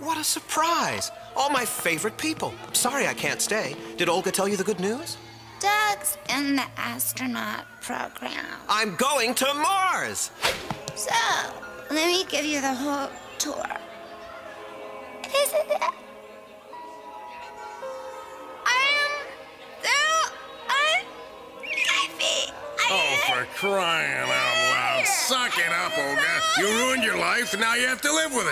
What a surprise! All my favorite people. Sorry I can't stay. Did Olga tell you the good news? Doug's in the astronaut program. I'm going to Mars! So, let me give you the whole tour. Isn't it? I am so unhappy. Oh, for crying out loud. Suck it up, Olga. You ruined your life, and now you have to live with it.